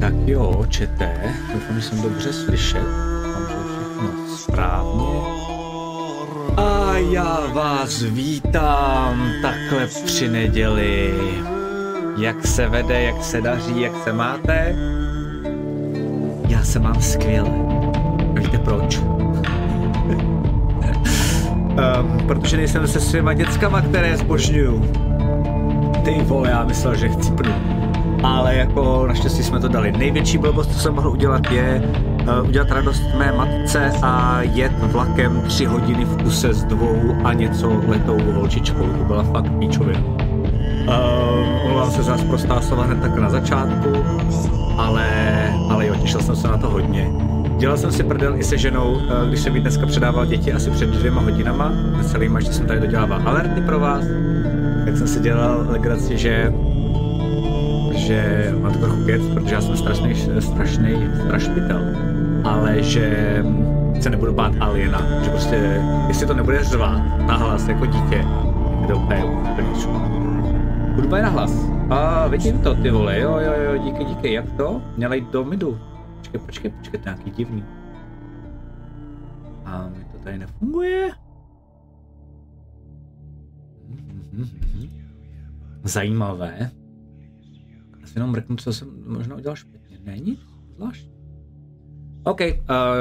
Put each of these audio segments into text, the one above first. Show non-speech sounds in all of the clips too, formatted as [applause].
Tak jo, čete, doufám, že jsem dobře slyšet. Mám to všechno správně. A já vás vítám takhle při neděli. Jak se vede, jak se daří, jak se máte? Já se mám skvěle. Víte proč? um, [laughs] protože nejsem se svýma dětskama, které zbožňuju. Ty vole, já myslel, že chci prdu. Ale jako naštěstí jsme to dali. Největší blbost, co jsem mohl udělat, je uh, udělat radost mé matce a jet vlakem tři hodiny v kuse s dvou a něco letou holčičkou. To byla fakt píčovina. Uh, se za prostá slova hned tak na začátku, ale, ale jo, těšil jsem se na to hodně. Dělal jsem si prdel i se ženou, uh, když jsem jí dneska předával děti asi před dvěma hodinama, celýma, že jsem tady dodělával alerty pro vás, tak jsem si dělal legraci, že že mám to trochu kec, protože já jsem strašný, strašný strašpitel, ale že se nebudu bát aliena, že prostě, jestli to nebude řvát nahlas jako dítě, to úplně Budu na hlas. A vidím to, ty vole, jo, jo, jo, díky, díky, jak to? Měla jít do midu. Počkej, počkej, počkej, to je nějaký divný. A mi to tady nefunguje. Zajímavé. Asi jenom mrknu, co jsem možná udělal špatně. Není? Zvlášť. OK, uh,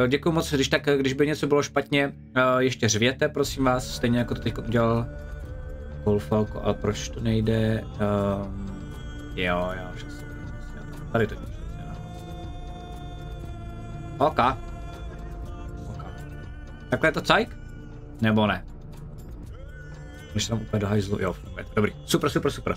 děkuji moc, když tak, když by něco bylo špatně, uh, ještě řvěte, prosím vás, stejně jako to teď udělal Golfalko, ale proč to nejde? Um, jo, jo, přesně. Tady to může OK. OK. Takhle je to cajk? Nebo ne? Když tam úplně do hajzlu, jo, funguje. Dobrý, super, super, super.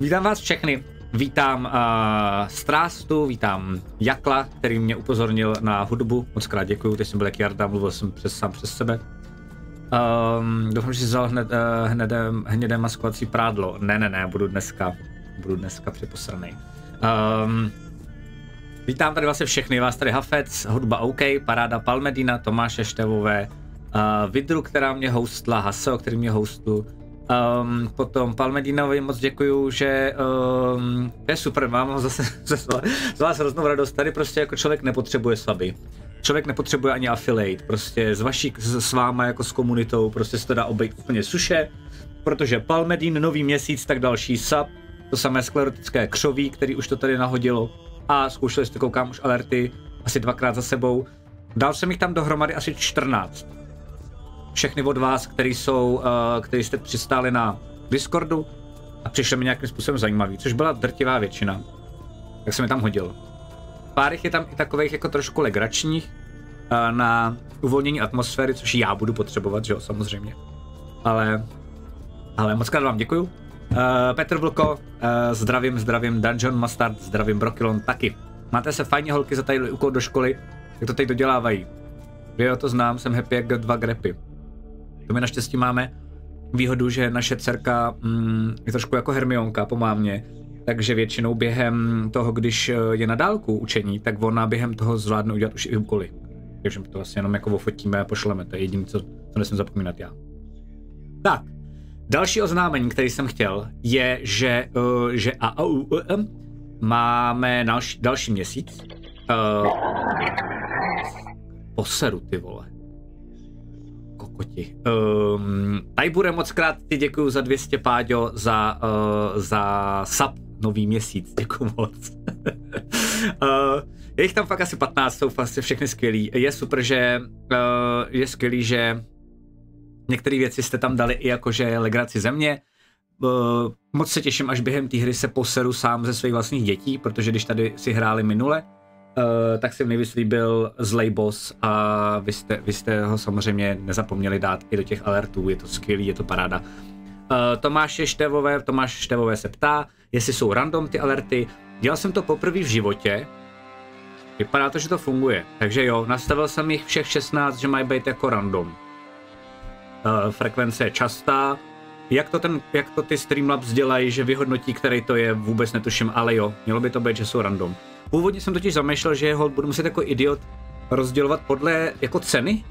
Vítám vás všechny. Vítám uh, Strástu, vítám Jakla, který mě upozornil na hudbu. Moc krát děkuju, teď jsem byl jak Jarda, mluvil jsem přes, sám přes sebe. Um, doufám, že jsi vzal hned, uh, hnedé, hnědé maskovací prádlo. Ne, ne, ne, budu dneska, budu dneska připosraný. Um, vítám tady vlastně všechny, vás tady Hafec, hudba OK, Paráda Palmedina, Tomáše Števové, uh, Vidru, která mě hostla, Haseo, který mě hostu, Um, potom Palmedinovi moc děkuju, že um, je super, mám zase, [laughs] zase z vás hroznou radost. Tady prostě jako člověk nepotřebuje slabý. Člověk nepotřebuje ani affiliate, prostě s vaší, s, s váma jako s komunitou, prostě se to dá obejít úplně suše, protože Palmedin, nový měsíc, tak další sub, to samé sklerotické křoví, který už to tady nahodilo a zkoušeli jste, koukám už alerty asi dvakrát za sebou. Dal jsem jich tam dohromady asi 14 všechny od vás, který jsou, uh, který jste přistáli na Discordu a přišli mi nějakým způsobem zajímavý, což byla drtivá většina. Tak jsem mi tam hodil. Pár je tam i takových jako trošku legračních uh, na uvolnění atmosféry, což já budu potřebovat, že jo, samozřejmě. Ale, ale moc krát vám děkuju. Uh, Petr Vlko, uh, zdravím, zdravím Dungeon Mustard, zdravím Brokilon taky. Máte se fajně holky za tady úkol do školy, jak to teď dodělávají. Jo, to znám, jsem happy jak dva grepy. To my naštěstí máme výhodu, že naše dcerka mm, je trošku jako Hermionka po mámě, takže většinou během toho, když eh, je na dálku učení, tak ona během toho zvládne udělat už i úkoly. Takže to vlastně jenom jako fotíme a pošleme, to je jediné, co, co nesmím zapomínat já. Tak, další oznámení, který jsem chtěl, je, že, uh, že AAU uh, máme další, další měsíc. Uh, poseru, ty vole kokoti. Um, tady bude moc krát ti děkuju za 200 páďo, za, uh, za sub nový měsíc, děkuju moc. uh, [laughs] je jich tam fakt asi 15, jsou vlastně všechny skvělí. Je super, že uh, je skvělý, že některé věci jste tam dali i jakože legraci země. Uh, moc se těším, až během té hry se poseru sám ze svých vlastních dětí, protože když tady si hráli minule, Uh, tak se mi vyslíbil zlej boss a vy jste, vy jste ho samozřejmě nezapomněli dát i do těch alertů, je to skvělý, je to paráda. Uh, Tomáš Števové, Tomáš Števové se ptá, jestli jsou random ty alerty. Dělal jsem to poprvé v životě, vypadá to, že to funguje, takže jo, nastavil jsem jich všech 16, že mají být jako random. Uh, frekvence je častá, jak to, ten, jak to ty Streamlabs dělají, že vyhodnotí, který to je, vůbec netuším, ale jo, mělo by to být, že jsou random. Původně jsem totiž zamýšlel, že ho budu muset jako idiot rozdělovat podle jako ceny,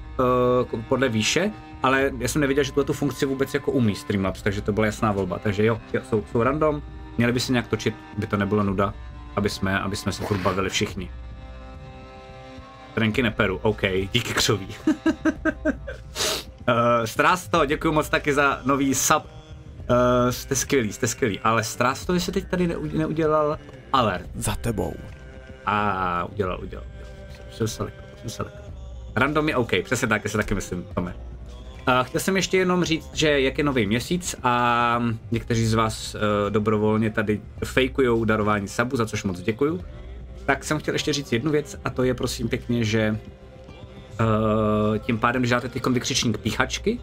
uh, podle výše, ale já jsem nevěděl, že tuhle tu funkci vůbec jako umí Streamlabs, takže to byla jasná volba. Takže jo, jo jsou, jsou random, měli by se nějak točit, by to nebylo nuda, aby jsme, aby jsme se furt bavili všichni. Trenky neperu, OK, díky křoví. uh, [laughs] Strásto, děkuji moc taky za nový sub. Uh, jste skvělý, jste skvělý, ale Strásto, vy se teď tady neudělal alert. Za tebou. A udělal, udělal. Jsem se lekl, se. Random je OK, přesně tak, já si taky myslím, Tome. Uh, chtěl jsem ještě jenom říct, že jak je nový měsíc a někteří z vás uh, dobrovolně tady fejkujou darování sabu, za což moc děkuju, tak jsem chtěl ještě říct jednu věc a to je prosím pěkně, že uh, tím pádem, když dáte teď vykřičník píchačky,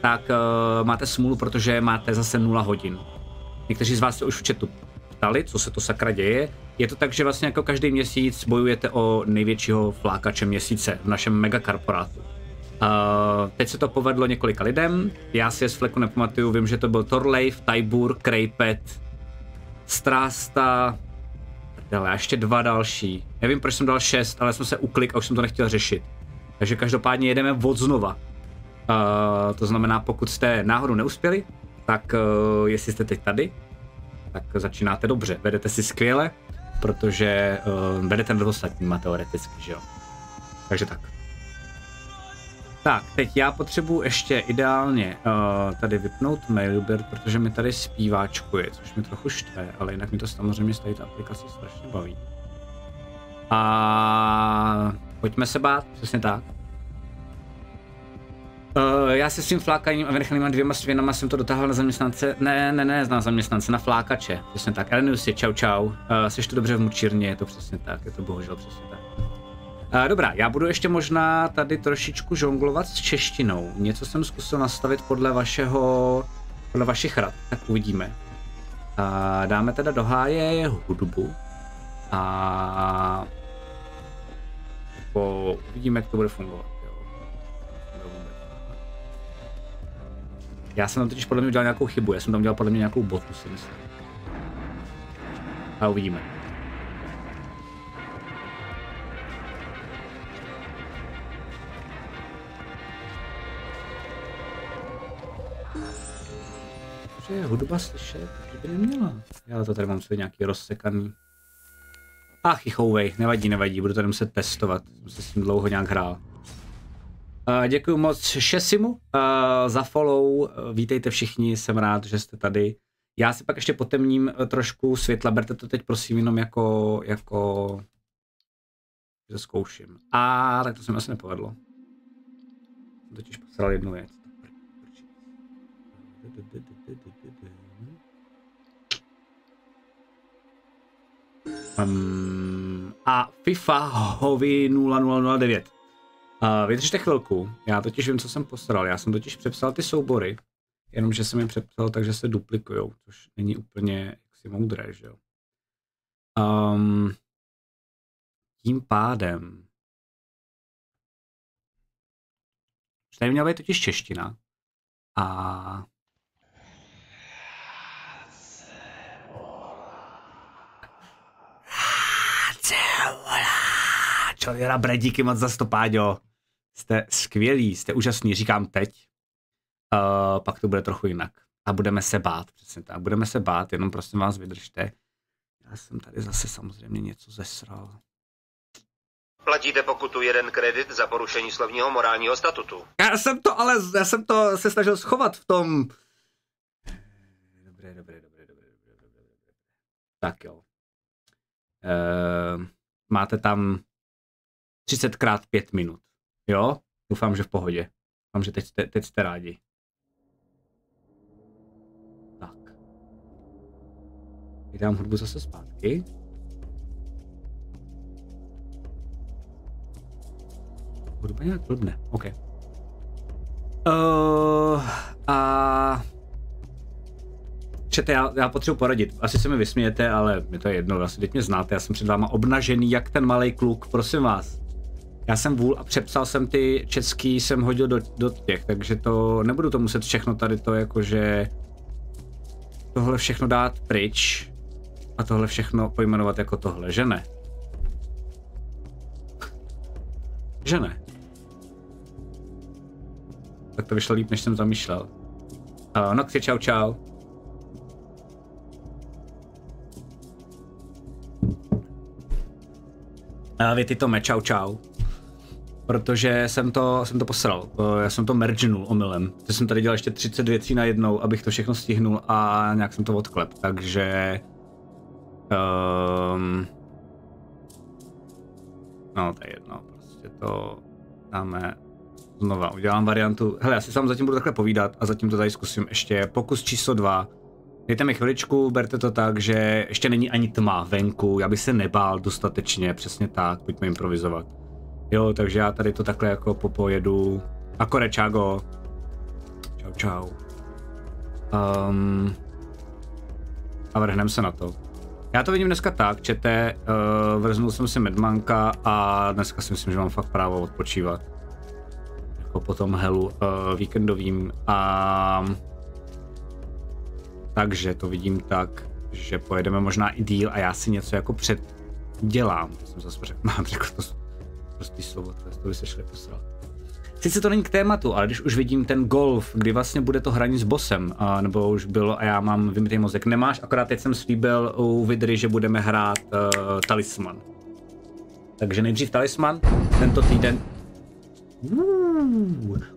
tak uh, máte smůlu, protože máte zase 0 hodin. Někteří z vás se už v chatu ptali, co se to sakra děje. Je to tak, že vlastně jako každý měsíc bojujete o největšího flákače měsíce v našem megakorporátu. Uh, teď se to povedlo několika lidem, já si je z fleku nepamatuju, vím, že to byl Torleif, Tajbur, Krejpet, Strásta, ale a ještě dva další. Nevím, proč jsem dal šest, ale jsem se uklik a už jsem to nechtěl řešit. Takže každopádně jedeme od znova. Uh, to znamená, pokud jste náhodou neuspěli, tak uh, jestli jste teď tady, tak začínáte dobře. Vedete si skvěle, protože uh, vedete nad ostatníma teoreticky, že jo. Takže tak. Tak, teď já potřebuji ještě ideálně uh, tady vypnout Mailbird, protože mi tady zpíváčkuje, což mi trochu štve, ale jinak mi to samozřejmě stojí ta aplikace strašně baví. A pojďme se bát, přesně tak. Uh, já se svým flákaním a vynechanýma dvěma svěnama jsem to dotáhl na zaměstnance, ne, ne, ne, na zaměstnance, na flákače, přesně tak. Eleniusi, čau, čau, uh, jsi to dobře v mučírně, je to přesně tak, je to bohužel přesně tak. Uh, dobrá, já budu ještě možná tady trošičku žonglovat s češtinou. Něco jsem zkusil nastavit podle vašeho, podle vašich rad, tak uvidíme. Uh, dáme teda do háje hudbu a po, uvidíme, jak to bude fungovat. Já jsem tam totiž podle mě udělal nějakou chybu, já jsem tam udělal podle mě nějakou botu, si myslím. A uvidíme. Že je hudba slyšet, že by neměla. Já to tady mám celý nějaký rozsekaný. Ach, chouvej, nevadí, nevadí, budu tady muset testovat, jsem se s tím dlouho nějak hrál. Uh, děkuji moc Šesimu uh, za follow, vítejte všichni, jsem rád, že jste tady. Já si pak ještě potemním trošku světla, berte to teď prosím jenom jako, jako, že zkouším. A tak to se mi asi nepovedlo. Jsem totiž posral jednu věc. Um, a FIFA Hovi 0009. Uh, vydržte chvilku, já totiž vím, co jsem posral. Já jsem totiž přepsal ty soubory, jenomže jsem je přepsal takže se duplikujou, což není úplně jaksi moudré, že jo. Um, tím pádem tady měla být totiž čeština a Čelera, bre, díky moc za stopáďo. Jste skvělí, jste úžasní, říkám teď. Uh, pak to bude trochu jinak. A budeme se bát, přesně tak. Budeme se bát, jenom prosím vás vydržte. Já jsem tady zase samozřejmě něco zesral. Platíte pokutu jeden kredit za porušení slovního morálního statutu. Já jsem to, ale já jsem to se snažil schovat v tom. Dobré, dobré, dobré, dobré, dobré, dobré, dobré. Tak jo. Uh, máte tam 30 krát 5 minut. Jo? Doufám, že v pohodě. Doufám, že teď jste, teď jste rádi. Tak. Vydám hudbu zase zpátky. Hudba nějak blbne. OK. Uh, a Čete, já, já potřebuji poradit. Asi se mi vysmějete, ale mi to je jedno, asi teď mě znáte. Já jsem před váma obnažený, jak ten malý kluk, prosím vás. Já jsem vůl a přepsal jsem ty český, jsem hodil do, do těch, takže to nebudu to muset všechno tady to jakože tohle všechno dát pryč a tohle všechno pojmenovat jako tohle, že ne? Že ne? tak to vyšlo líp, než jsem zamýšlel. Uh, Noxy, čau čau. Uh, vy ty to čau čau. Protože jsem to, jsem to posral. Uh, já jsem to mergenul omylem. To jsem tady dělal ještě 30 věcí na jednou, abych to všechno stihnul a nějak jsem to odklep. Takže... Um, no, to je jedno. Prostě to dáme znova. Udělám variantu. Hele, já si sám zatím budu takhle povídat a zatím to tady zkusím ještě. Pokus číslo dva. Dejte mi chviličku, berte to tak, že ještě není ani tma venku, já bych se nebál dostatečně, přesně tak, pojďme improvizovat. Jo, takže já tady to takhle jako popojedu. Akore, čágo. Čau, čau. Um, a vrhneme se na to. Já to vidím dneska tak, čete, uh, vrznul jsem si Medmanka a dneska si myslím, že mám fakt právo odpočívat. Jako po tom helu uh, víkendovým a takže to vidím tak, že pojedeme možná i díl a já si něco jako předdělám. To jsem zase řekl, mám řekl to prostý slovo, to, by se šli posral. Sice to není k tématu, ale když už vidím ten golf, kdy vlastně bude to hraní s bosem, a, nebo už bylo a já mám vymitý mozek, nemáš, akorát teď jsem slíbil u Vidry, že budeme hrát uh, Talisman. Takže nejdřív Talisman, tento týden.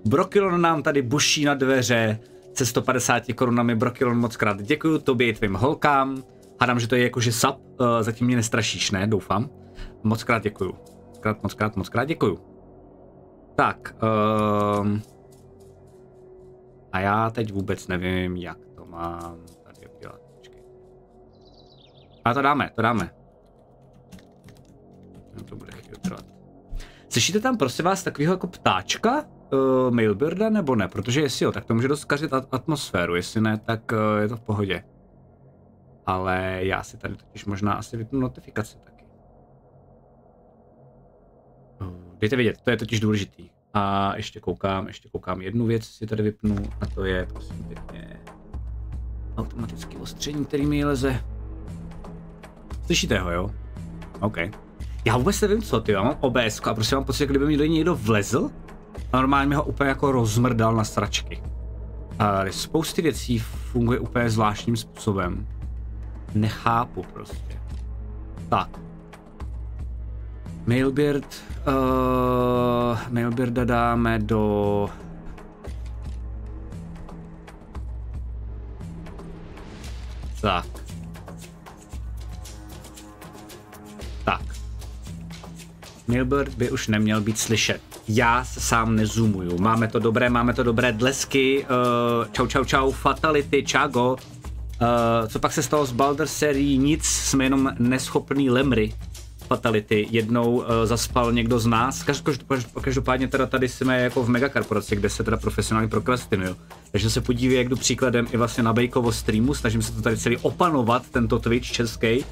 Brokilon nám tady buší na dveře, se 150 korunami Brokilon moc krát děkuju tobě i tvým holkám. Hádám, že to je jakože sub, uh, zatím mě nestrašíš, ne? Doufám. Moc krát děkuju. Krát, moc krát, moc krát děkuju. Tak, um, a já teď vůbec nevím, jak to mám tady udělat. A to dáme, to dáme. To bude chvíli trvat. Slyšíte tam prosím vás takového jako ptáčka? Uh, Mailbirda nebo ne? Protože jestli jo, tak to může dost atmosféru, jestli ne, tak uh, je to v pohodě. Ale já si tady totiž možná asi vypnu notifikace taky. Dejte vědět, to je totiž důležitý. A ještě koukám, ještě koukám jednu věc, si tady vypnu, a to je, prosím pěkně, automatické ostření, který mi leze. Slyšíte ho, jo? OK. Já vůbec nevím co, ty, já mám OBS a prostě mám pocit, že kdyby mi do někdo vlezl a normálně mi ho úplně jako rozmrdal na stračky. A spousty věcí funguje úplně zvláštním způsobem. Nechápu prostě. Tak, Mailbird, uh, Mailbirda dáme do... Tak. Tak. Mailbird by už neměl být slyšet. Já se sám nezoomuju. Máme to dobré, máme to dobré dlesky. Uh, čau, čau, čau, Fatality, Čago. Uh, co pak se stalo z Baldur serií? Nic, jsme jenom neschopný lemry fatality jednou uh, zaspal někdo z nás. Každopádně teda tady jsme jako v megakorporaci, kde se teda profesionálně prokrastinuju. Takže se podívej, jak jdu příkladem i vlastně na Bejkovo streamu, snažím se to tady celý opanovat, tento Twitch český.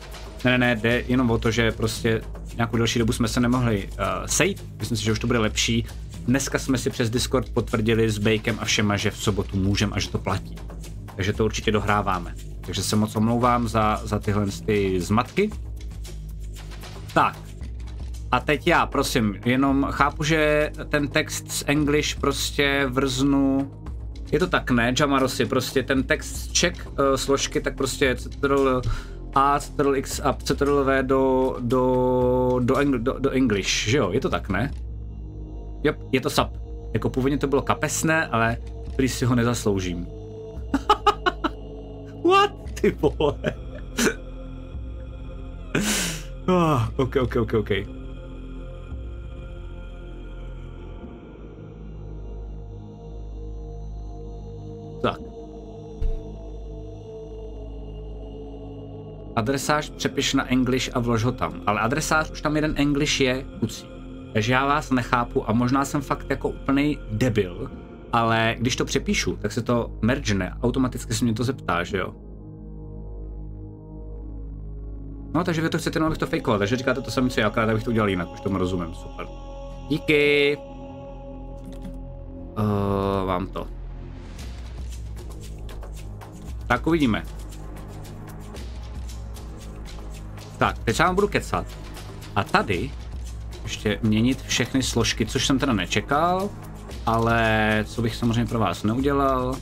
Ne, ne, ne, jde jenom o to, že prostě nějakou delší dobu jsme se nemohli uh, sejít. Myslím si, že už to bude lepší. Dneska jsme si přes Discord potvrdili s Bejkem a všema, že v sobotu můžeme a že to platí. Takže to určitě dohráváme. Takže se moc omlouvám za, za tyhle ty zmatky. Tak. A teď já, prosím, jenom chápu, že ten text z English prostě vrznu... Je to tak, ne, Jamarosi, prostě ten text Czech uh, složky, tak prostě Ctrl A, Ctrl X a Ctrl V do, do, do, Engl, do, do English, že jo, je to tak, ne? Jo, je to sub. Jako původně to bylo kapesné, ale prý si ho nezasloužím. [laughs] What, ty vole? Ah, ok, ok, ok, ok. Tak. Adresář přepiš na English a vlož ho tam. Ale adresář už tam jeden English je kucí. Takže já vás nechápu a možná jsem fakt jako úplný debil, ale když to přepíšu, tak se to mergene, automaticky se mě to zeptá, že jo? No, takže vy to chcete jenom, abych to fejkoval, takže říkáte to samé, co já, akorát abych to udělal jinak, už tomu rozumím, super. Díky. Uh, vám to. Tak uvidíme. Tak, teď já vám budu kecat. A tady ještě měnit všechny složky, což jsem teda nečekal. ale co bych samozřejmě pro vás neudělal,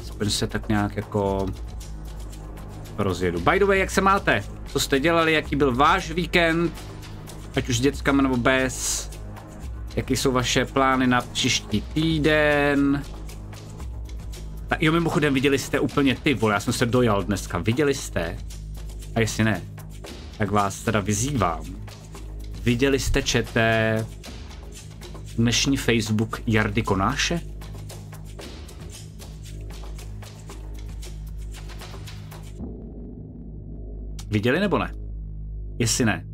aspoň se tak nějak jako rozjedu. By the way, jak se máte? Co jste dělali, jaký byl váš víkend, ať už s dětskami nebo bez? Jaký jsou vaše plány na příští týden? Tak jo, mimochodem, viděli jste úplně ty vole, já jsem se dojal dneska. Viděli jste? A jestli ne, tak vás teda vyzývám. Viděli jste, čete, dnešní Facebook Jardy Konáše? Viděli nebo ne? Jestli ne,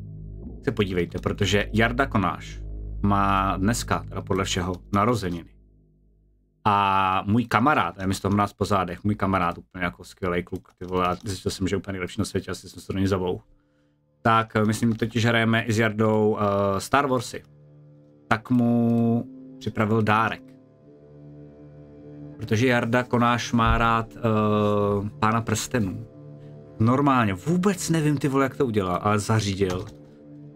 se podívejte, protože Jarda Konáš má dneska, teda podle všeho, narozeniny. A můj kamarád, já myslím, nás po zádech, můj kamarád, úplně jako skvělý kluk, ty vole, zjistil jsem, že úplně nejlepší na světě, asi jsem se do něj zavou. Tak myslím, totiž hrajeme i s Jardou uh, Star Warsy. Tak mu připravil dárek. Protože Jarda Konáš má rád uh, pána prstenů. Normálně, vůbec nevím ty vole, jak to udělal, ale zařídil,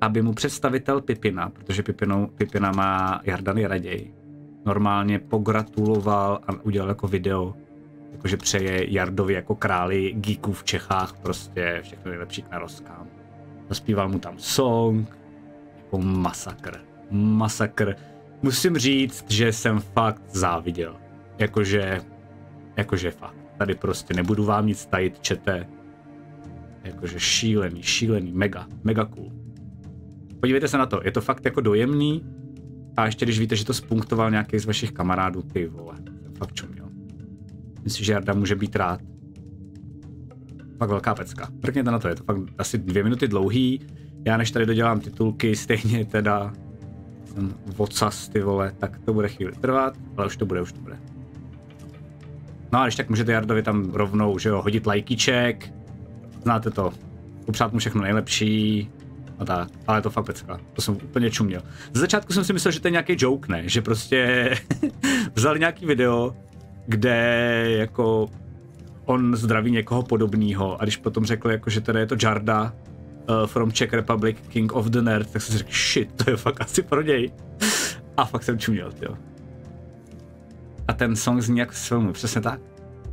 aby mu představitel Pipina, protože Pipinou, Pipina má Jarda nejraději, normálně pogratuloval a udělal jako video, jakože přeje Jardovi jako králi geeků v Čechách prostě všechno nejlepší k narozkám. Zaspíval mu tam song, jako masakr. Masakr. Musím říct, že jsem fakt záviděl. Jakože, jakože fakt. Tady prostě nebudu vám nic tajit, čete. Jakože šílený, šílený, mega, mega cool. Podívejte se na to, je to fakt jako dojemný, a ještě když víte, že to spunktoval nějaký z vašich kamarádů, ty vole, fakt čuměl. Myslím, že Jarda může být rád. Fakt velká pecka. Mrkněte na to, je to fakt asi dvě minuty dlouhý. Já než tady dodělám titulky, stejně teda jsem vocas, ty vole, tak to bude chvíli trvat, ale už to bude, už to bude. No a když tak můžete Jardovi tam rovnou, že jo, hodit lajkíček, znáte to, upřát mu všechno nejlepší, a tak, ale to fakt pecka. To jsem úplně čuměl. Z začátku jsem si myslel, že to je nějaký joke, ne? Že prostě [laughs] vzali nějaký video, kde jako on zdraví někoho podobného a když potom řekl, jako, že teda je to Jarda uh, from Czech Republic, King of the Nerd, tak jsem si řekl, shit, to je fakt asi pro něj. A fakt jsem čuměl, jo. A ten song zní jak z filmu, přesně tak.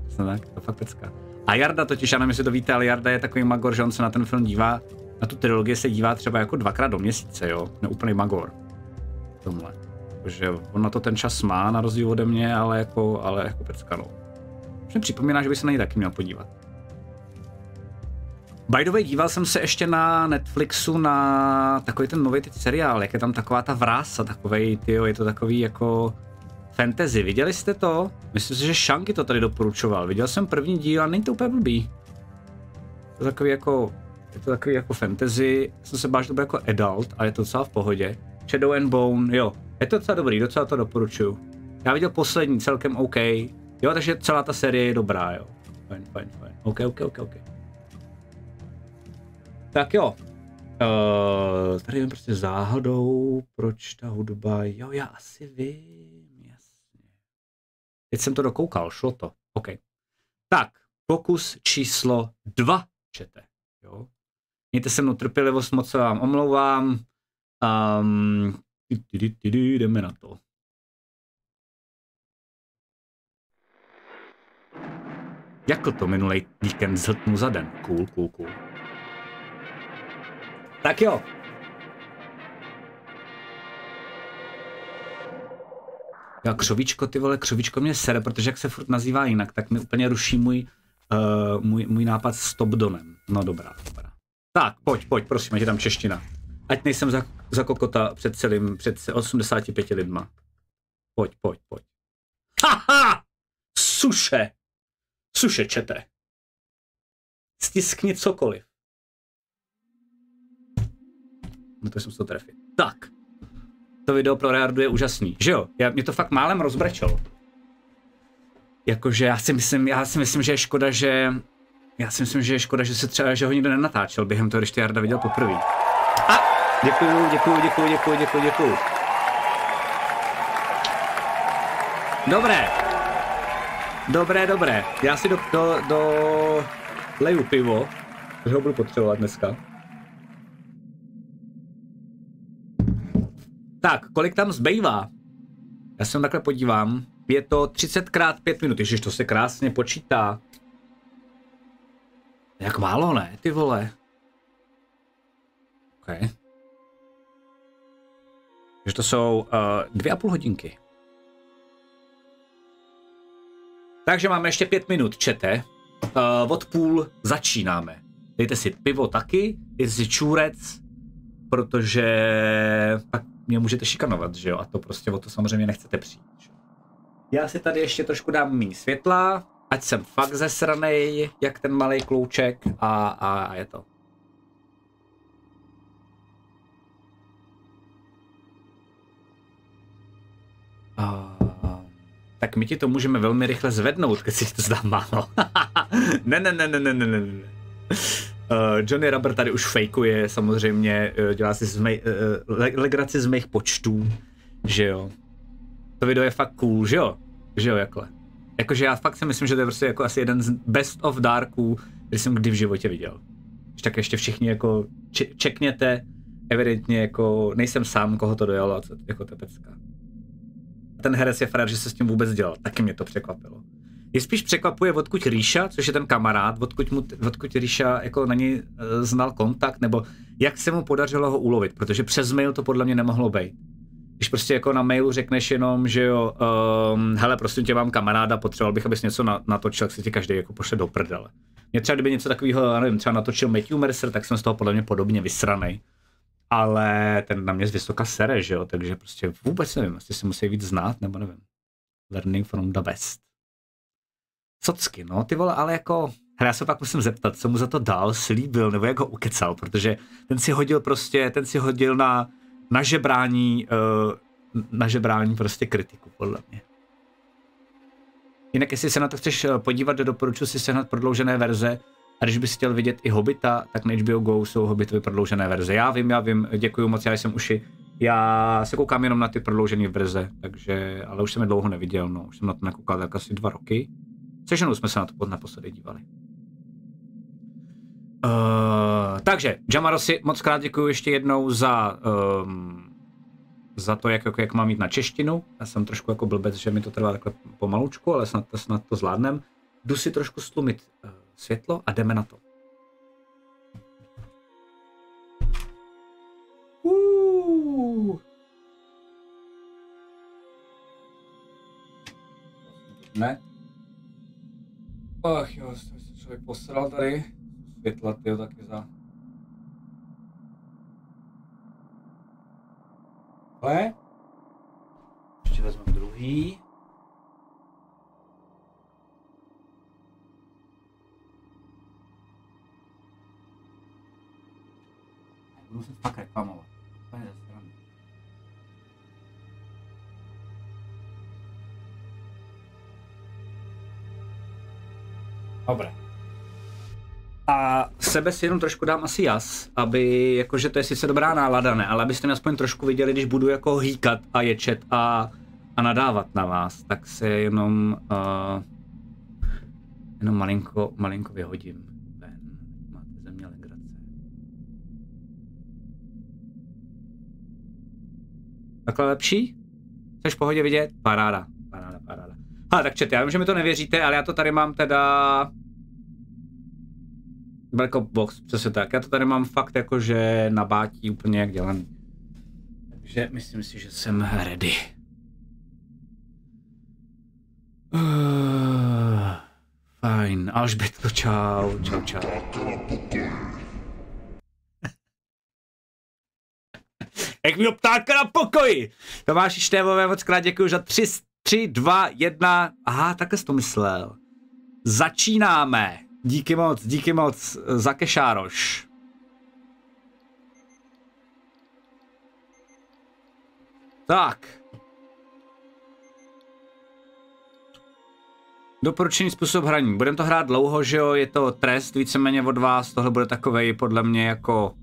Přesně tak, to fakt pecka. A Jarda totiž, já nevím, jestli to víte, ale Jarda je takový magor, že on se na ten film dívá na tu trilogii se dívá třeba jako dvakrát do měsíce, jo. Neúplný magor. Tomhle. Takže on na to ten čas má, na rozdíl ode mě, ale jako, ale jako pecka, no. Už mi připomíná, že by se na něj taky měl podívat. By the way, díval jsem se ještě na Netflixu na takový ten nový teď seriál, jak je tam taková ta vrása, takovej, tyjo, je to takový jako fantasy. Viděli jste to? Myslím si, že Shanky to tady doporučoval. Viděl jsem první díl a není to úplně blbý. To takový jako je to takový jako fantasy, jsem se bál, že to bude jako adult, ale je to docela v pohodě. Shadow and Bone, jo, je to docela dobrý, docela to doporučuju. Já viděl poslední, celkem OK. Jo, takže celá ta série je dobrá, jo. Fajn, fajn, fajn. OK, OK, OK, OK. Tak jo. Uh, tady jen prostě záhadou, proč ta hudba, jo, já asi vím. Teď jsem to dokoukal, šlo to, OK. Tak, pokus číslo dva, čete, jo. Mějte se mnou trpělivost, moc se vám omlouvám. Um, jdeme na to. Jako to minulý víkend zhltnu za den. Cool, cool, cool. Tak jo. Jo, křovíčko, ty vole, křovíčko mě sere, protože jak se furt nazývá jinak, tak mi úplně ruší můj, uh, můj, můj nápad s Topdonem. No dobrá, dobrá. Tak, pojď, pojď, prosím, ať je tam čeština. Ať nejsem za, za kokota před celým, před 85 lidma. Pojď, pojď, pojď. Haha! Suše! Suše, čete. Stiskni cokoliv. No to jsem se to trefil. Tak. To video pro Reardu je úžasný, že jo? Já, mě to fakt málem rozbrečelo. Jakože já si myslím, já si myslím, že je škoda, že já si myslím, že je škoda, že se třeba, že ho nikdo nenatáčel během toho, když to Jarda viděl poprvé. A děkuju, děkuju, děkuju, děkuju, děkuju, děkuju. Dobré. Dobré, dobré. Já si do, do, do leju pivo, že ho budu potřebovat dneska. Tak, kolik tam zbývá? Já se takhle podívám. Je to 30 krát 5 minut, ježiš, to se krásně počítá. Jak málo, ne, ty vole? OK. Takže to jsou uh, dvě a půl hodinky. Takže máme ještě pět minut, čete. Uh, od půl začínáme. Dejte si pivo taky, dejte si čůrec, protože pak mě můžete šikanovat, že jo? A to prostě o to samozřejmě nechcete přijít. Že? Já si tady ještě trošku dám méně světla, ať jsem fakt zesranej, jak ten malý klouček a, a, a je to. A, tak my ti to můžeme velmi rychle zvednout, když si to zdá málo. [laughs] ne, ne, ne, ne, ne, ne, ne. Uh, Johnny Rubber tady už fejkuje, samozřejmě, uh, dělá si z mej, uh, legraci z mých počtů, že jo. To video je fakt cool, že jo? Že jo, jakhle. Jakože já fakt si myslím, že to je prostě jako asi jeden z best of darků, který jsem kdy v životě viděl. Tak ještě všichni jako čekněte, evidentně jako nejsem sám, koho to dojalo, jako to pecka. Ten herec je frajer, že se s tím vůbec dělal, taky mě to překvapilo. Je spíš překvapuje, odkud Ríša, což je ten kamarád, odkud, mu, odkud Ríša jako na něj uh, znal kontakt, nebo jak se mu podařilo ho ulovit, protože přes mail to podle mě nemohlo být. Když prostě jako na mailu řekneš jenom, že jo, um, hele, prostě tě mám kamaráda, potřeboval bych, abys něco na, natočil, tak si ti každý jako pošle do prdele. Mě třeba, kdyby něco takového, nevím, třeba natočil Matthew Mercer, tak jsem z toho podle mě podobně vysranej. Ale ten na mě z vysoka sere, že jo, takže prostě vůbec nevím, jestli se musí víc znát, nebo nevím. Learning from the best. Socky, no, ty vole, ale jako, já se pak musím zeptat, co mu za to dal, slíbil, nebo jak ho ukecal, protože ten si hodil prostě, ten si hodil na, na žebrání, uh, na žebrání prostě kritiku, podle mě. Jinak, jestli se na to chceš eh, podívat, doporučuji si sehnat prodloužené verze. A když bys chtěl vidět i Hobita, tak na HBO Go jsou Hobbitovy prodloužené verze. Já vím, já vím, děkuji moc, já jsem uši. Já se koukám jenom na ty prodloužené verze, takže, ale už jsem je dlouho neviděl, no, už jsem na to nekoukal tak asi dva roky. Se ženou jsme se na to naposledy dívali. Uh, takže, Jamarosi, moc krát děkuji ještě jednou za, um, za to, jak, jak, jak mám jít na češtinu. Já jsem trošku jako blbec, že mi to trvá takhle pomalučku, ale snad, snad to zvládnem. Jdu si trošku stlumit uh, světlo a jdeme na to. Uh. Ne? Ach jo, jsem se člověk posral tady. Světla, tyjo, taky za... sebe si jenom trošku dám asi jas, aby, jakože to je sice dobrá nálada, ne, ale abyste mě aspoň trošku viděli, když budu jako hýkat a ječet a, a nadávat na vás, tak se jenom, uh, jenom malinko, malinko vyhodím. Máte. Takhle lepší? Chceš v pohodě vidět? Paráda, paráda, paráda. Ha, tak čet, já vím, že mi to nevěříte, ale já to tady mám teda Black Box, přesně tak. Já to tady mám fakt jakože na bátí úplně jak dělaný. Takže myslím si, že jsem ready. Uh, fajn, Alžbětko, čau, čau, čau. [laughs] Jak mi ptáka na pokoji! Tomáši Štévové, moc krát děkuji za 3, 3, 2, 1. Aha, takhle jsi to myslel. Začínáme. Díky moc, díky moc za kešároš. Tak. Doporučený způsob hraní. Budeme to hrát dlouho, že jo, je to trest víceméně od vás, tohle bude takovej podle mě jako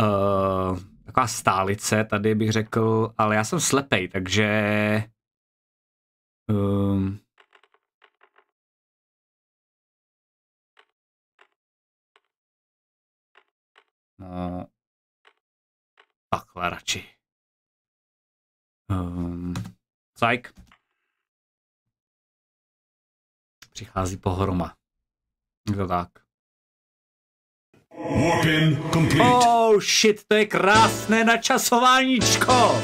uh, taková stálice tady bych řekl, ale já jsem slepej, takže um, No, takhle radši. Um, cajk. Přichází pohroma. To tak. Oh shit, to je krásné načasováníčko!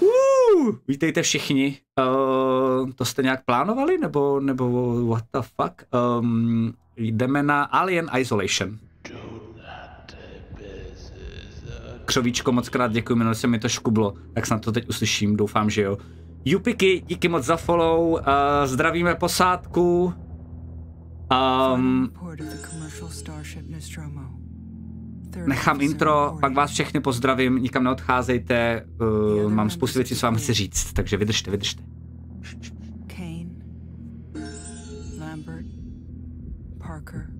Uh, vítejte všichni. Uh, to jste nějak plánovali, nebo, nebo what the fuck? Um, jdeme na Alien Isolation. Křovíčko, moc krát děkuji, minule se mi to škublo, tak snad to teď uslyším, doufám, že jo. Jupiky, díky moc za follow, uh, zdravíme posádku. Um, nechám intro, pak vás všechny pozdravím, nikam neodcházejte, uh, mám spoustu věcí, co vám chci říct, takže vydržte, vydržte. Kane, Lambert, Parker,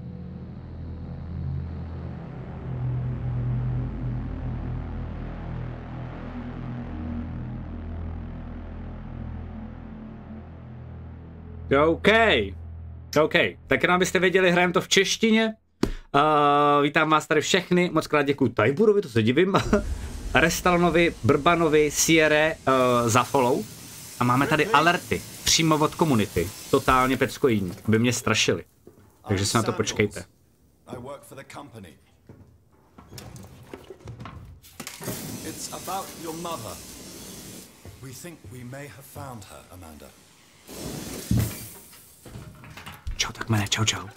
OK. OK. Tak jenom abyste věděli, hrajeme to v češtině. Uh, vítám vás tady všechny, moc krát děkuji Tajburovi, to se divím. [laughs] Restalonovi, Brbanovi, Sierre uh, za follow. A máme tady alerty přímo od komunity. Totálně peckojí, aby mě strašili. Takže se na to počkejte. It's about your mother. We think we may have found her, Amanda. Čau, tak mene, čau, čau.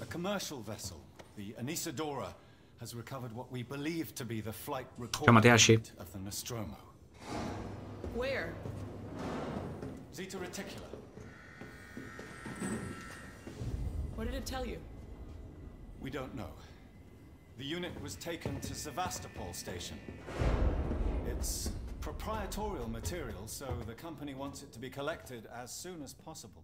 A commercial vessel, the Anisadora, has recovered what we believe to be the flight Čau, record of the Nostromo. Where? Zeta Reticula. What did it tell you? We don't know. The unit was taken to Sevastopol station. It's proprietorial material, so the company wants it to be collected as soon as possible.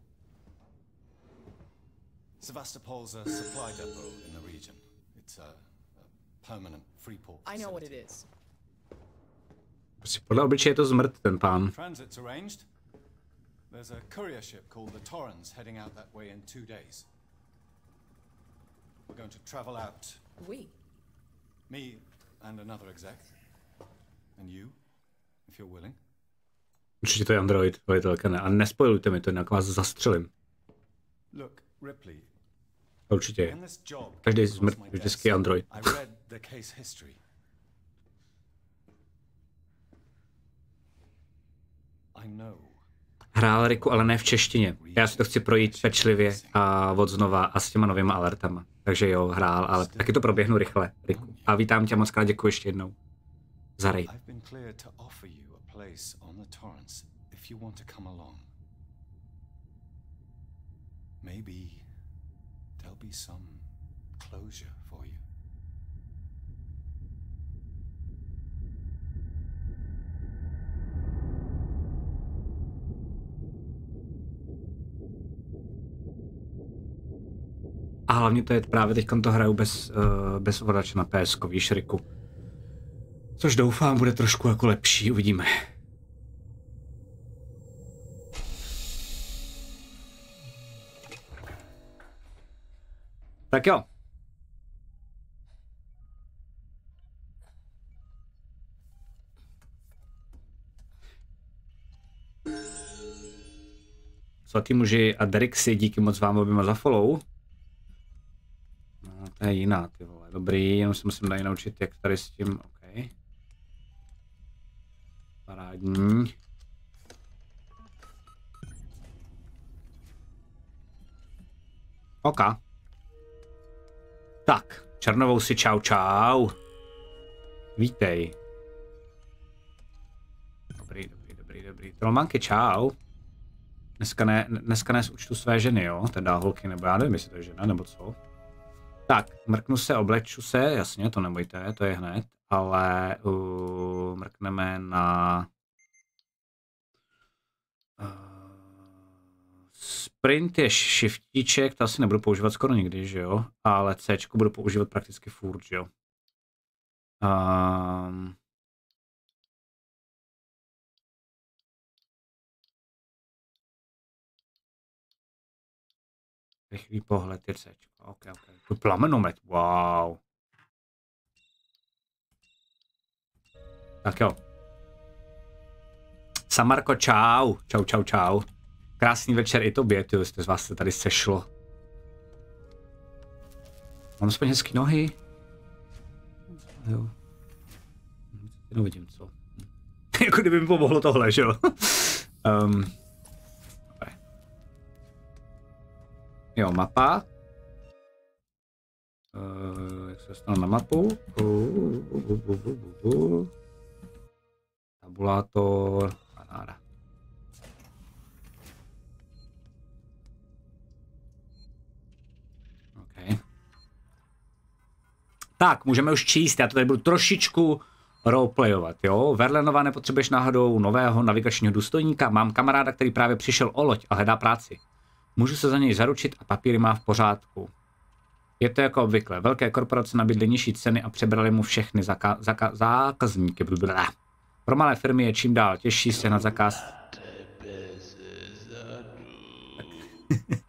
Sevastopol's a supply depot in the region. It's a, a permanent free port. I know what it is. facility. is. Prostě podle obličeje je to zmrt, ten pán. Transit's arranged. There's a courier ship called the Torrens heading out that way in two days. We're going to travel out, We. me and another exec. And you, if you're willing. Určitě to je Android, velitelka ne. A nespojujte mi to, jinak vás zastřelím. Look, Ripley, Určitě. job Každý across my vždycky Android. Hrál Riku, ale ne v češtině. Já si to chci projít pečlivě a od znova a s těma novýma alertama. Takže jo, hrál, ale taky to proběhnu rychle, Riku. A vítám tě moc krát, děkuji ještě jednou. Za raid. Along. Maybe there'll be some closure for you. A hlavně to je právě teď to hraju bez, uh, bez ovladače na PS, víš, Riku. Což doufám bude trošku jako lepší, uvidíme. Tak jo. Svatý muži a Derixy, díky moc vám oběma za follow. No, to je jiná, ty vole. Dobrý, jenom se musím tady naučit, jak tady s tím, OK. Parádní. OK. Tak, černovou si čau čau. Vítej. Dobrý, dobrý, dobrý, dobrý. Trollmanky čau. Dneska ne, dneska ne z účtu své ženy, jo? Teda holky, nebo já nevím, jestli to je žena, nebo co. Tak, mrknu se, obleču se, jasně, to nebojte, to je hned, ale uh, mrkneme na uh, sprint je shiftíček, to asi nebudu používat skoro nikdy, že jo, ale C budu používat prakticky furt, že jo. Um, Rychlý pohled je C. Ok, ok. Plamenomet, wow. Tak jo. Samarko, čau. Čau, čau, čau. Krásný večer i tobě, ty jste z vás se tady sešlo. Mám aspoň hezký nohy. Jo. Nevidím, co. [laughs] jako kdyby mi pomohlo tohle, že jo. [laughs] um, Jo, mapa. Uh, jak se dostanu na mapu? Uh, uh, uh, uh, uh. Tabulátor. Tak, můžeme už číst, já to tady budu trošičku roleplayovat, jo. Verlenova nepotřebuješ náhodou nového navigačního důstojníka, mám kamaráda, který právě přišel o loď a hledá práci. Můžu se za něj zaručit a papíry má v pořádku. Je to jako obvykle. Velké korporace nabídly nižší ceny a přebrali mu všechny zaka- zaka- zákazníky. Blablabla. Pro malé firmy je čím dál těžší se na zakaz... [laughs]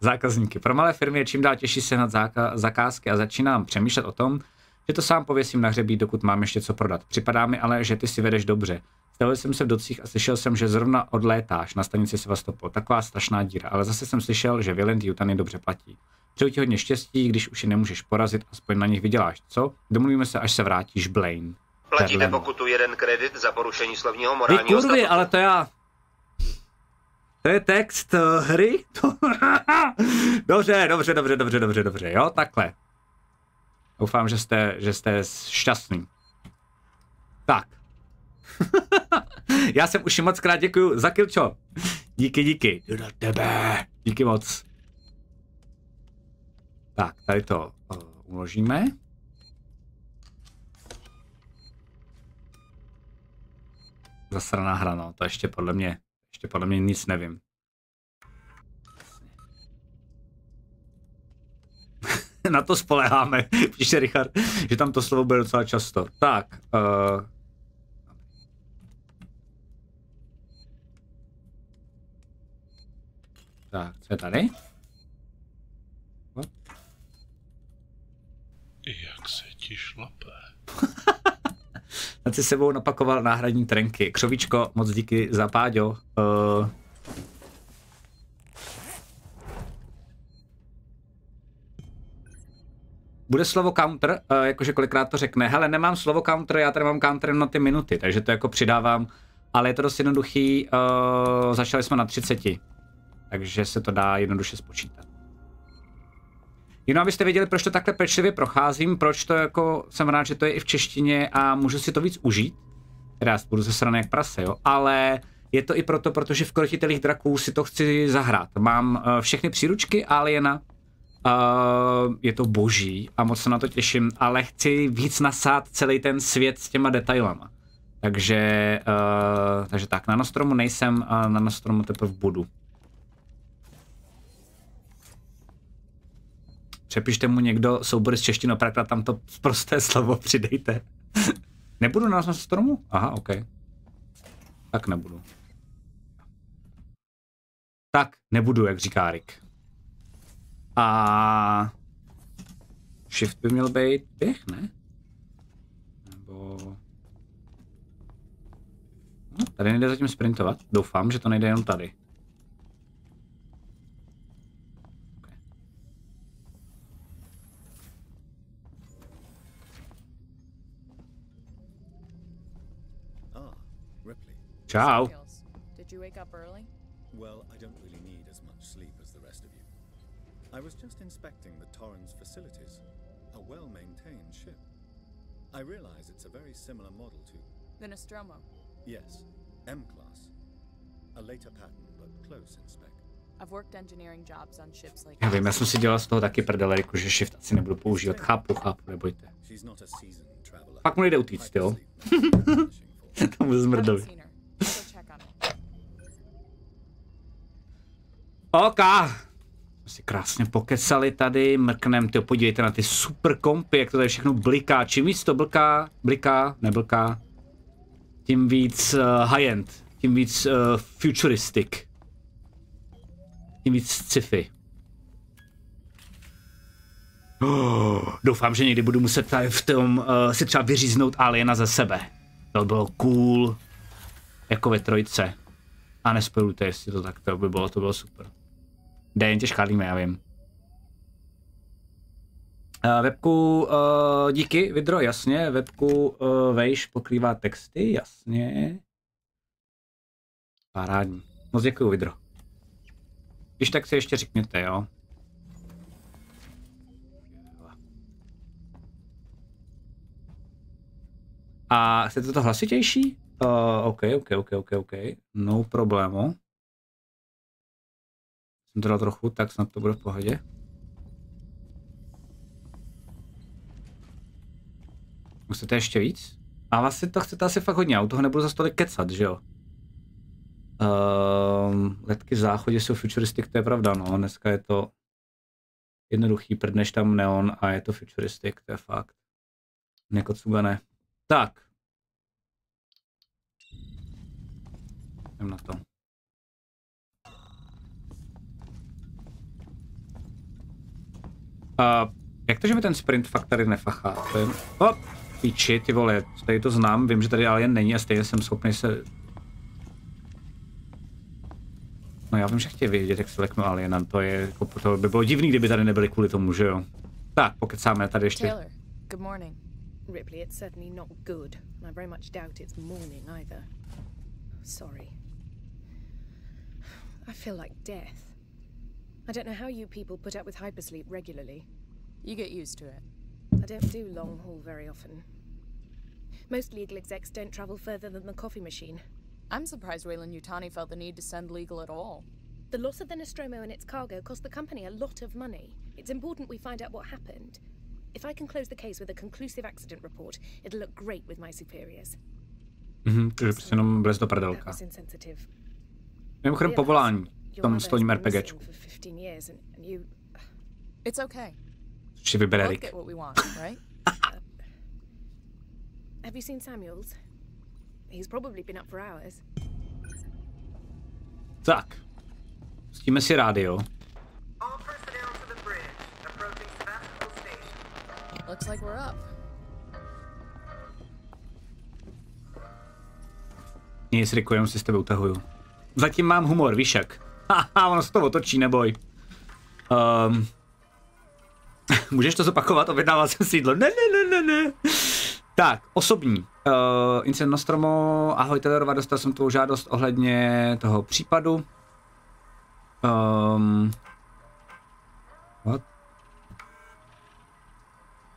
zákazníky. Pro malé firmy je čím dál těžší se na záka- zakázky a začínám přemýšlet o tom, že to sám pověsím na hřebí, dokud mám ještě co prodat. Připadá mi ale, že ty si vedeš dobře. Stavil jsem se v docích a slyšel jsem, že zrovna odlétáš na stanici Sevastopol. Taková strašná díra, ale zase jsem slyšel, že Violent Jutany dobře platí. Přeju ti hodně štěstí, když už je nemůžeš porazit, aspoň na nich vyděláš, co? Domluvíme se, až se vrátíš, Blaine. Platíte pokutu jeden kredit za porušení slovního Vy morálního kurvy, statutu. ale to já... To je text uh, hry? [laughs] Dobře, dobře, dobře, dobře, dobře, dobře, jo, takhle. Doufám, že jste, že jste šťastný. Tak. [laughs] Já jsem už moc krát děkuju za kilčo. Díky, díky. Na tebe. Díky moc. Tak, tady to uh, uložíme. Zasraná hra, no. To ještě podle mě, ještě podle mě nic nevím. [laughs] na to spoleháme, [laughs] píše Richard, že tam to slovo bude docela často. Tak, uh, tak, co je tady? Jak se ti šlape? [laughs] Si sebou napakoval náhradní trenky. Křovíčko, moc díky za páďo. Uh, bude slovo counter, uh, jakože kolikrát to řekne, hele, nemám slovo counter, já tady mám counter na ty minuty, takže to jako přidávám, ale je to dost jednoduchý, uh, začali jsme na 30, takže se to dá jednoduše spočítat. Jenom abyste věděli, proč to takhle pečlivě procházím, proč to jako, jsem rád, že to je i v češtině a můžu si to víc užít. Teda budu ze strany jak prase, jo, ale je to i proto, protože v Krotitelích draků si to chci zahrát. Mám uh, všechny příručky Aliena, uh, je to boží a moc se na to těším, ale chci víc nasát celý ten svět s těma detailama. Takže, uh, takže tak, na Nostromu nejsem, a na Nostromu teprve budu. Přepište mu někdo soubory z češtiny, opravdu tam to prosté slovo přidejte. [laughs] nebudu na Nostromu? Aha, ok. Tak nebudu. Tak nebudu, jak říká Rick. A shift by měl být běh, ne? Nebo... No, tady nejde zatím sprintovat. Doufám, že to nejde jenom tady. Ripley. Čau. Skills. Did you wake up early? Well, I don't really need as much sleep as the rest of you. I was just inspecting the Torrens facilities. A well maintained ship. I realize it's a very similar model to. The Nostromo. Yes, M class. A later pattern, but close in spec. I've worked engineering jobs on ships like Já vím, já jsem si dělal z toho taky prdele, jako že shift asi nebudu používat. Chápu, chápu, nebojte. She's not a seasoned traveler. Pak mu nejde utíct, jo? Hypersleep. Tomu zmrdovi. OK. Si krásně pokecali tady, mrknem, ty podívejte na ty super kompy, jak to tady všechno bliká. Čím víc to blká, bliká, neblká, tím víc uh, high-end, tím víc uh, futuristic, tím víc sci-fi. Oh, [gasps] doufám, že někdy budu muset tady v tom uh, si třeba vyříznout aliena ze sebe. To by bylo cool, jako ve trojce. A nespojujte, jestli to tak, to by bylo, to bylo super. Jde jen tě škálíme, já vím. Uh, webku, uh, díky, Vidro, jasně. Webku uh, Vejš pokrývá texty, jasně. Parádní. Moc děkuju, Vidro. Když tak si ještě řekněte, jo. A chcete to hlasitější? Uh, OK, OK, OK, OK, OK. No problému. Jsem to dal trochu, tak snad to bude v pohodě. Chcete ještě víc? A vlastně to chcete asi fakt hodně, u toho nebudu za tolik kecat, že jo? Um, letky v záchodě jsou futuristic, to je pravda, no. Dneska je to jednoduchý, prdneš tam neon a je to futuristic, to je fakt. Nekocubené. Tak. Jdem na to. A jak to, že mi ten sprint fakt tady nefachá? To je... O, píči, ty vole, tady to znám, vím, že tady alien není a stejně jsem schopný se... No já vím, že chtějí vědět, jak se leknu aliena, to je, jako, to by bylo divný, kdyby tady nebyli kvůli tomu, že jo? Tak, pokecáme tady ještě. Taylor. Ripley, it's certainly not good, I very much doubt it's morning either. Sorry. I feel like death. I don't know how you people put up with hypersleep regularly. You get used to it. I don't do long haul very often. Most legal execs don't travel further than the coffee machine. I'm surprised Wayland Yutani felt the need to send legal at all. The loss of the Nostromo and its cargo cost the company a lot of money. It's important we find out what happened. If I can close the case with a conclusive accident report, it'll look great with my superiors. Mhm, takže prostě jenom blez do That prdelka. was insensitive. Mimochodem povolání v Your tom stolním RPGčku. Což si vybere Rick. [laughs] Have you seen Samuels? He's probably been up for hours. Tak. Pustíme si rádio. Looks like we're up. Nic, Riku, jenom si s tebou utahuju. Zatím mám humor, víš jak. Haha, ono se to otočí, neboj. Um, [laughs] můžeš to zopakovat? Objednával jsem sídlo. Ne, ne, ne, ne, ne. Tak, osobní. Uh, Incent Nostromo, ahoj Taylorova, dostal jsem tvou žádost ohledně toho případu. Um, what?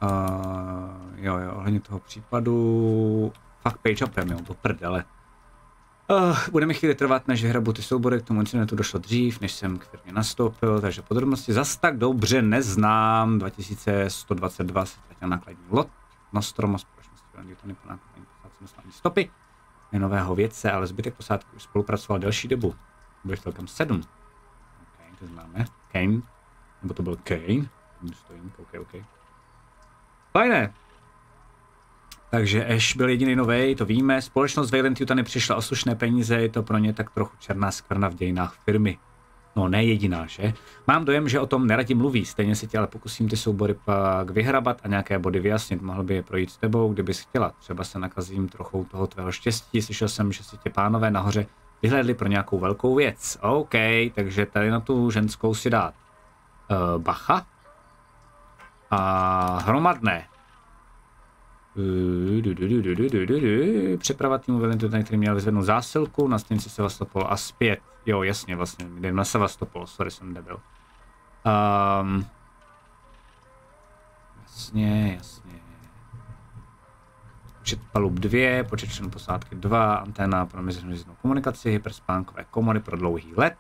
Uh, jo, jo, ohledně toho případu. Fakt page upem, jo, do prdele. Uh, bude mi chvíli trvat, než vyhrabu ty soubory, k tomu incidentu došlo dřív, než jsem k firmě nastoupil, takže podrobnosti zas tak dobře neznám. 2122 se ztratil nákladní lot, Nostromo společnosti Newtony po nákladní posádce neslání stopy. Je nového vědce, ale zbytek posádky už spolupracoval delší dobu. Byl celkem sedm. OK, to známe. Kane. Nebo to byl Kane. Důstojník, OK, OK. Fajné. Takže Ash byl jediný nový, to víme. Společnost Valiant Yutany přišla o slušné peníze, je to pro ně tak trochu černá skvrna v dějinách firmy. No, ne jediná, že? Mám dojem, že o tom neradi mluví, stejně se tě ale pokusím ty soubory pak vyhrabat a nějaké body vyjasnit. Mohl by je projít s tebou, kdybys chtěla. Třeba se nakazím trochu toho tvého štěstí. Slyšel jsem, že si tě pánové nahoře vyhledli pro nějakou velkou věc. OK, takže tady na tu ženskou si dát uh, bacha. A hromadné. Přeprava týmu ten, který měl vyzvednout zásilku na stanici Sevastopol a zpět. Jo, jasně, vlastně, jdem na Sevastopol, sorry, jsem debil. Um, jasně, jasně. Počet palub 2, počet členů posádky 2, anténa pro mezinárodní komunikaci, hyperspánkové komory pro dlouhý let.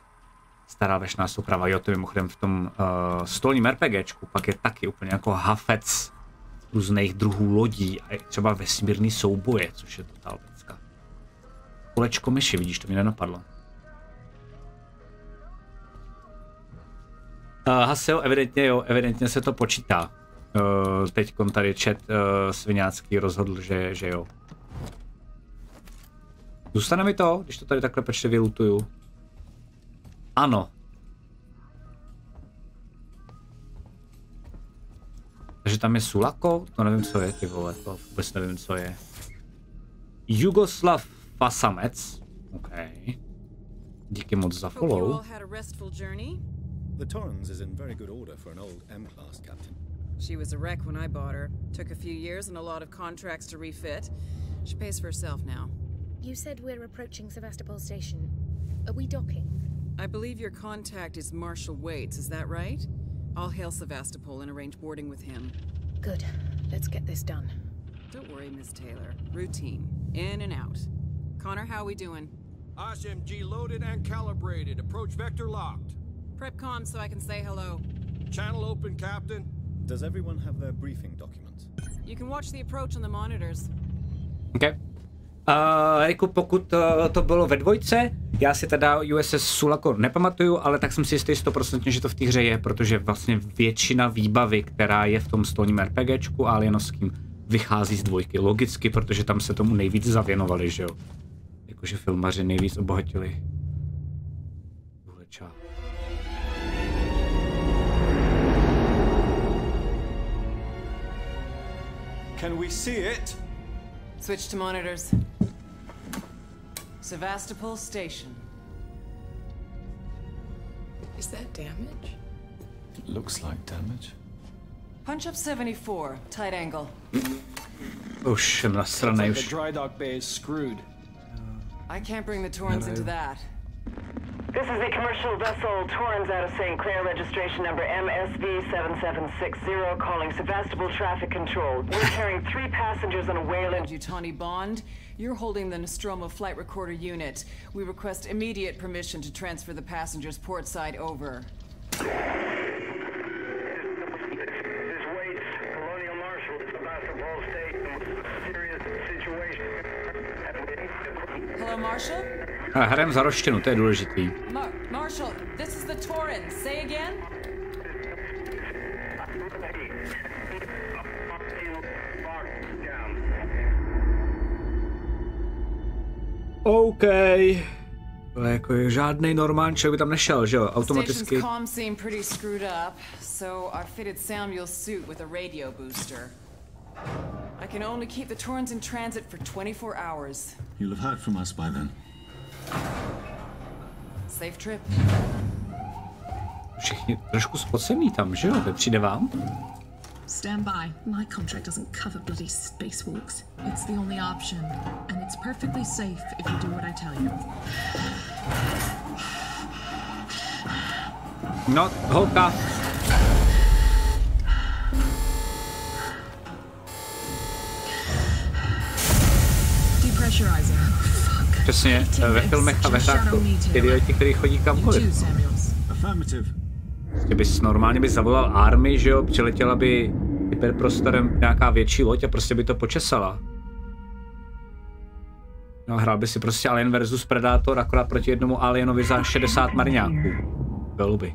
stará vešná souprava. Jo, to mimochodem v tom uh, stolním RPGčku pak je taky úplně jako hafec různých druhů lodí a třeba vesmírný souboje, což je totál pecka. Kolečko myši, vidíš, to mi nenapadlo. Uh, Haseo, evidentně jo, evidentně se to počítá. Uh, teď tady chat uh, svinácký rozhodl, že, že jo. Zůstane mi to, když to tady takhle pečlivě vylutuju? Ano. Takže tam je Sulako? To nevím, co je, ty vole, to vůbec nevím, co je. Jugoslav Fasamec. OK. Díky moc za follow. The Torrens is in very good order for an old M-class captain. She was a wreck when I bought her. Took a few years and a lot of contracts to refit. She pays for herself now. You said we're approaching Sevastopol Station. Are we docking? I believe your contact is Marshal Waits, is that right? I'll hail Sevastopol and arrange boarding with him. Good. Let's get this done. Don't worry, Miss Taylor. Routine. In and out. Connor, how are we doing? SMG loaded and calibrated. Approach vector locked. Prep com so I can say hello. Channel open, Captain. Does everyone have their briefing documents? You can watch the approach on the monitors. Okay. Uh, jako pokud uh, to bylo ve dvojce, já si teda USS Sulako nepamatuju, ale tak jsem si jistý 100% že to v té hře je, protože vlastně většina výbavy, která je v tom stolním RPGčku alienovským, vychází z dvojky. Logicky, protože tam se tomu nejvíc zavěnovali, že jo. Jakože filmaři nejvíc obohatili. Can we see it? Switch to monitors. Sevastopol Station. Is that damage? It looks like damage. Punch up 74, tight angle. Už jsem nasranej The už. dry dock bay is screwed. I can't bring the Torrens into that. This is the commercial vessel Torrens out of St. Clair, registration number MSV7760, calling Sevastopol Traffic Control. We're carrying three passengers on a Wayland. Yutani Bond, you're holding the Nostromo flight recorder unit. We request immediate permission to transfer the passengers port side over. This Waits, Colonial Marshal, Sevastopol State, serious situation. Hello, Marshal? Ale hrajeme za roštinu, to je důležitý. Mar Marshal, this is the Torrens. Say again? OK. Ale jako žádný normální člověk by tam nešel, že jo? Automaticky. I fitted Samuel's suit with a radio booster. I can only keep the Torrens in transit for 24 hours. You'll have heard from us by then. Safe trip. Všichni trošku spocený tam, že jo? Nepřijde vám? Stand by. My contract doesn't cover bloody spacewalks. It's the only option. And it's perfectly safe if you do what I tell you. No, holka. Depressurizing. Přesně, ve filmech a ve hrách to idioti, kteří chodí kamkoliv. Prostě bys normálně bys zavolal army, že jo, přiletěla by hyperprostorem nějaká větší loď a prostě by to počesala. No hrál by si prostě Alien versus Predator akorát proti jednomu alienovi za 60 mariňáků. Byl by.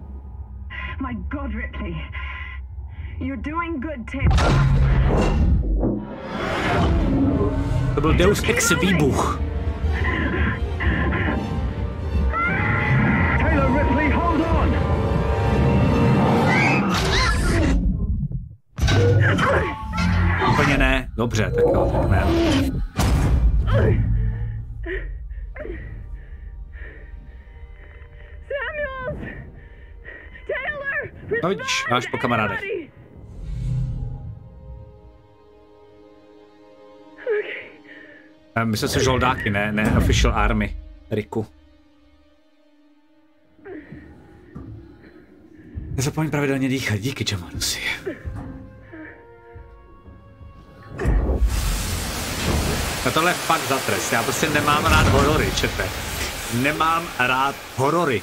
My God, Ripley. You're doing good, Tim. To byl Deus Ex výbuch. Úplně ne. Dobře, tak jo, tak ne. Taylor! No máš po kamarádech. Myslel si žoldáky, ne, ne official army, Riku. Nezapomeň pravidelně dýchat, díky Jamanusi. No tohle je fakt za trest, já prostě nemám rád horory, čete. Nemám rád horory.